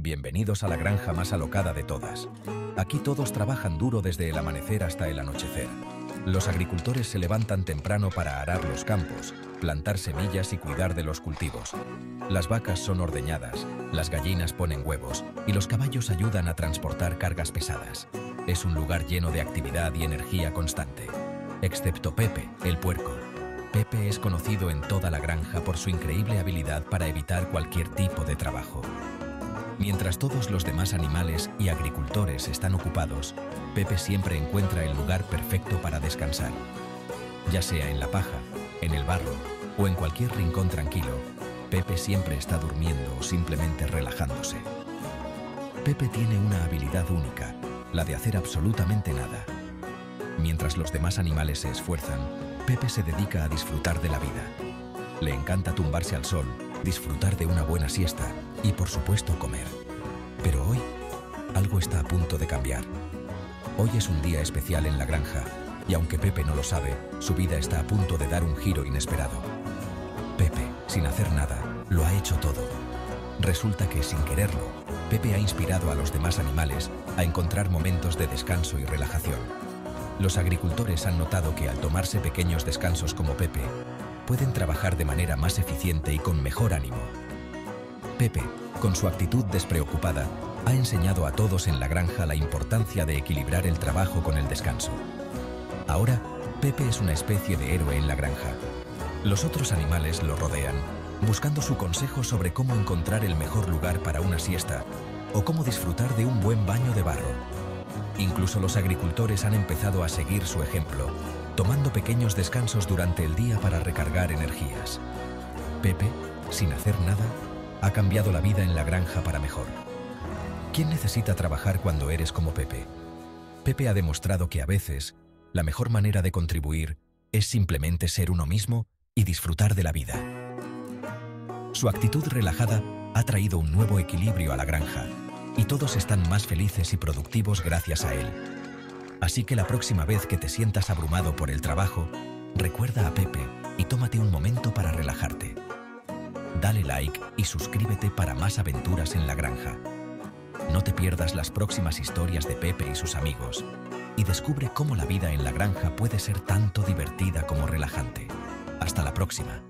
Bienvenidos a la granja más alocada de todas. Aquí todos trabajan duro desde el amanecer hasta el anochecer. Los agricultores se levantan temprano para arar los campos, plantar semillas y cuidar de los cultivos. Las vacas son ordeñadas, las gallinas ponen huevos y los caballos ayudan a transportar cargas pesadas. Es un lugar lleno de actividad y energía constante. Excepto Pepe, el puerco. Pepe es conocido en toda la granja por su increíble habilidad para evitar cualquier tipo de trabajo. Mientras todos los demás animales y agricultores están ocupados, Pepe siempre encuentra el lugar perfecto para descansar. Ya sea en la paja, en el barro o en cualquier rincón tranquilo, Pepe siempre está durmiendo o simplemente relajándose. Pepe tiene una habilidad única, la de hacer absolutamente nada. Mientras los demás animales se esfuerzan, Pepe se dedica a disfrutar de la vida. Le encanta tumbarse al sol, disfrutar de una buena siesta y, por supuesto, comer. Pero hoy, algo está a punto de cambiar. Hoy es un día especial en la granja y aunque Pepe no lo sabe, su vida está a punto de dar un giro inesperado. Pepe, sin hacer nada, lo ha hecho todo. Resulta que, sin quererlo, Pepe ha inspirado a los demás animales a encontrar momentos de descanso y relajación. Los agricultores han notado que al tomarse pequeños descansos como Pepe, pueden trabajar de manera más eficiente y con mejor ánimo. Pepe, con su actitud despreocupada, ha enseñado a todos en la granja la importancia de equilibrar el trabajo con el descanso. Ahora, Pepe es una especie de héroe en la granja. Los otros animales lo rodean, buscando su consejo sobre cómo encontrar el mejor lugar para una siesta o cómo disfrutar de un buen baño de barro. Incluso los agricultores han empezado a seguir su ejemplo tomando pequeños descansos durante el día para recargar energías. Pepe, sin hacer nada, ha cambiado la vida en la granja para mejor. ¿Quién necesita trabajar cuando eres como Pepe? Pepe ha demostrado que a veces, la mejor manera de contribuir es simplemente ser uno mismo y disfrutar de la vida. Su actitud relajada ha traído un nuevo equilibrio a la granja y todos están más felices y productivos gracias a él. Así que la próxima vez que te sientas abrumado por el trabajo, recuerda a Pepe y tómate un momento para relajarte. Dale like y suscríbete para más aventuras en la granja. No te pierdas las próximas historias de Pepe y sus amigos y descubre cómo la vida en la granja puede ser tanto divertida como relajante. Hasta la próxima.